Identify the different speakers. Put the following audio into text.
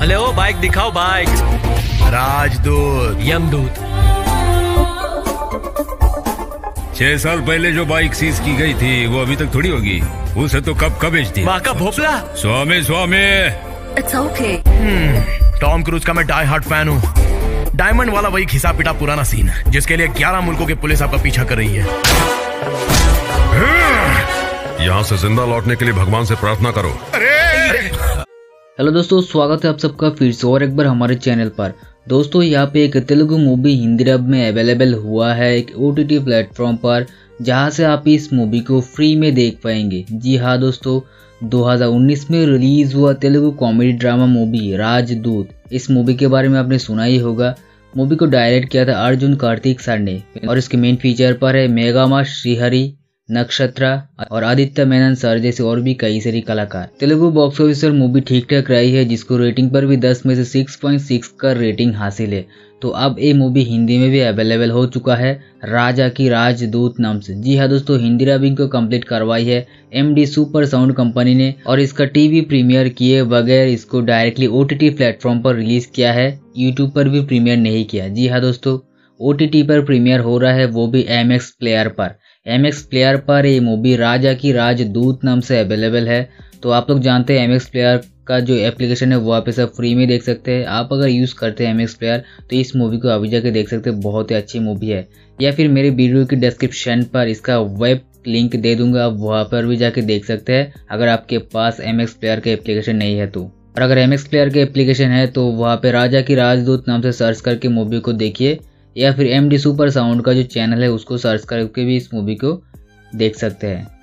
Speaker 1: Hello bike दिखाओ bike.
Speaker 2: राजदूत।
Speaker 1: यमदूत।
Speaker 3: छह साल पहले जो बाइक सीज की गई थी वो अभी तक थोड़ी होगी। उसे तो कब कब बेच दी
Speaker 1: माँ का Bhopal?
Speaker 3: Swami Swami.
Speaker 4: It's okay.
Speaker 2: Tom Cruise का मैं डाई हार्ट फ़ैन हूँ। डायमंड वाला वही खिसा पिटा पुराना सीन है जिसके लिए 11 मुल्कों की पुलिस आपका पीछा कर रही है।
Speaker 5: यहाँ से ज़िंदा लौटने के लिए भगवान से प्रार्थना करो।
Speaker 6: हेलो दोस्तों, स्वागत है आप सबका फिर से और एक बार हमारे चैनल पर। दोस्तों, यहाँ पे एक तेलुगु मूवी हिंदी रब में अवेलेबल हुआ है एक ओ टी प्लेटफॉर्म पर, जहाँ से आप इस मूवी को फ्री में देख पाएँगे। जी हाँ दोस्तों 2019 में रिलीज़ हुआ तेलुगु कॉमेडी ड्रामा मूवी राजदूत। इस मूवी के बारे में आपने सुना ही होगा। मूवी को डायरेक्ट किया था अर्जुन कार्तिक सर ने, और इसके मेन फीचर पर है मेगामा श्रीहरी। नक्षत्रा और आदित्य मेनन सर जैसे और भी कई सारी कलाकार। तेलुगु बॉक्स ऑफ़िस पर मूवी ठीक ठाक रही है, जिसको रेटिंग पर भी 10 में से 6.6 का रेटिंग हासिल है। तो अब ये मूवी हिंदी में भी अवेलेबल हो चुका है, राजा की राजदूत नाम से। जी हाँ दोस्तों, हिंदी डबिंग को कंप्लीट करवाई है M D super sound company ने, और इसका टीवी प्रीमियर किए बगैर इसको डायरेक्टली ओ टी प्लेटफॉर्म पर रिलीज़ किया है यूट्यूब पर भी प्रीमियर नहीं किया। जी हाँ दोस्तों ओटीटी पर प्रीमियर हो रहा है वो भी एमएक्स प्लेयर पर। एमएक्स प्लेयर पर ये मूवी राजा की राजदूत नाम से अवेलेबल है। तो आप लोग जानते हैं एमएक्स प्लेयर का जो एप्लीकेशन है वो आप सब फ्री में देख सकते हैं। आप अगर यूज़ करते हैं एमएक्स प्लेयर तो इस मूवी को अभी जाके देख सकते हैं। बहुत ही अच्छी मूवी है। या फिर मेरे वीडियो की डिस्क्रिप्शन पर इसका वेब लिंक दे दूँगा, आप वहाँ पर भी जाके देख सकते हैं। अगर आपके पास एमएक्स प्लेयर का एप्लीकेशन नहीं है तो। और अगर एमएक्स प्लेयर का एप्लीकेशन है तो वहाँ पे राजा की राजदूत नाम से सर्च करके मूवी को देखिए। या फिर एम डी सुपर साउंड का जो चैनल है, उसको सर्च करके भी इस मूवी को देख सकते हैं।